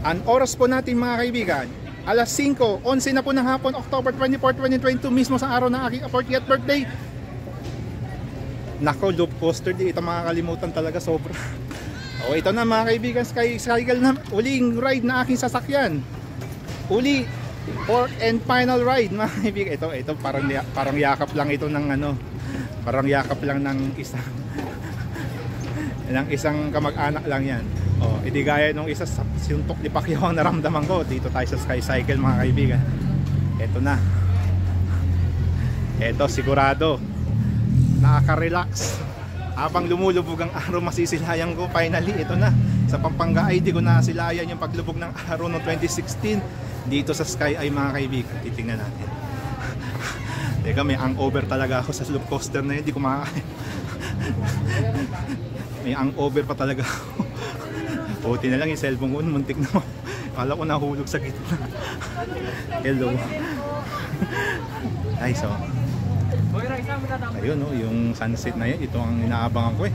Ang oras po natin mga kaibigan, alas 5, 11 na po ng hapon, October 24, 2022, mismo sa araw ng aking 40th birthday. Nako, loop coaster di ito makakalimutan talaga sobra. O ito na mga kaibigan, Sky Cycle na uling ride na aking sasakyan. Uli, fourth and final ride mga kaibigan. Ito, ito parang, parang yakap lang ito ng ano, parang yakap lang ng isang ng isang kamag-anak lang yan. Oh, hindi gaya nung isa sa suntok ni Pacquiao ang naramdaman ko. Dito tayo sa Sky Cycle mga kaibigan. Ito na. Ito sigurado. Nakaka-relax. Habang lumulubog ang araw masisilayan ko finally ito na. Sa Pampanga ID ko na silayan yung paglubog ng araw noong 2016 dito sa Sky ay mga kaibigan titingnan natin. Teka may hangover talaga ako sa slope coaster na yun. Hindi ko makakain may hangover pa talaga ako buti na lang yung cellphone ko muntik na kala ko nahulog sa gitna. Hello. Ay so. Ayun no, yung sunset na yan. Ito ang inaabangan ko eh.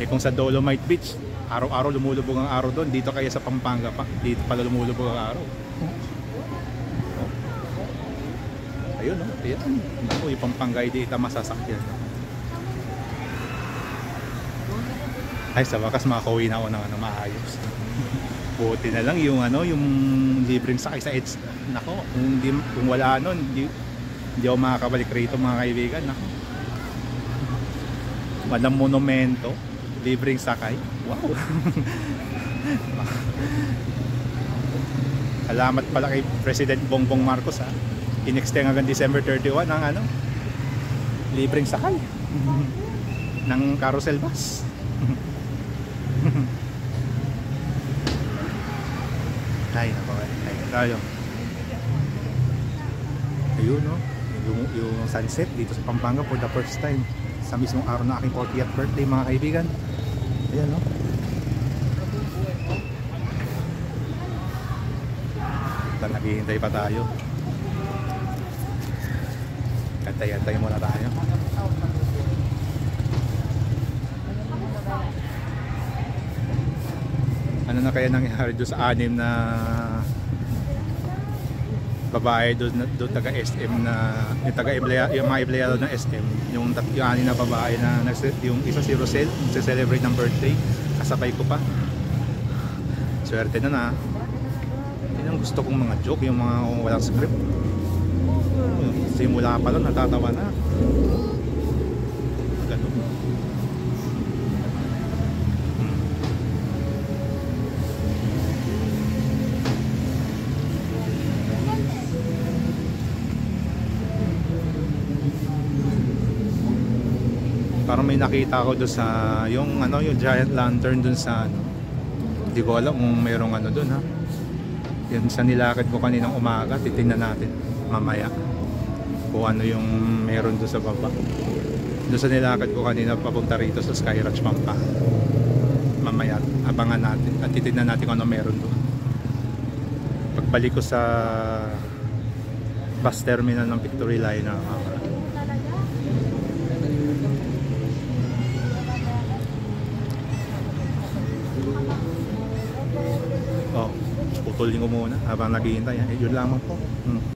Eh kung sa Dolomite Beach araw-araw lumulubog ang araw doon. Dito kaya sa Pampanga pa. Dito pala lumulubog ang araw. Ayun no ayun naku yung Pampanga hindi ita masasakyan ay sa wakas makakauwi na ako ng ano, maayos. Buti na lang yung ano yung libreng sakay sa EDSA nako kung, di, kung wala nun hindi, hindi ako makakabalik rito mga kaibigan nako. Walang monumento libreng sakay wow. Salamat pala kay President Bongbong Marcos ha. Inextend hanggang December 31 ang ano libreng sakay ng carousel bus ay napaka ay tayo. Ayun no? Yung, yung sunset dito sa Pampanga for the first time. Sa mismong araw na aking 40th birthday mga kaibigan. Ayan no? Basta naghihintay pa tayo. Kantay-antay muna tayo ano na kaya nangyari doon sa anim na babae doon doon taga SM na yung taga yung mga empleyado ng SM yung yung anim na babae na yung isa si Rosel nagse-celebrate ng birthday. Kasabay ko pa. Swerte na na. Yun ang gusto kong mga joke yung mga walang script. Simula pa lang natatawa na parang may nakita ko doon sa yung ano yung giant lantern doon sa ano. Hindi ko alam kung mayroong ano doon ha? Yan sa nilakad ko kaninang umaga titingnan natin mamaya kung ano yung meron doon sa baba. Doon sa nilakad ko kanina papunta rito sa Sky Ranch Pampa. Mamaya abangan natin at titignan natin kung ano meron doon pagbalik ko sa bus terminal ng Victory mamaya Oh, putulin ko muna habang naghihintay. Yun lamang po. Hmm.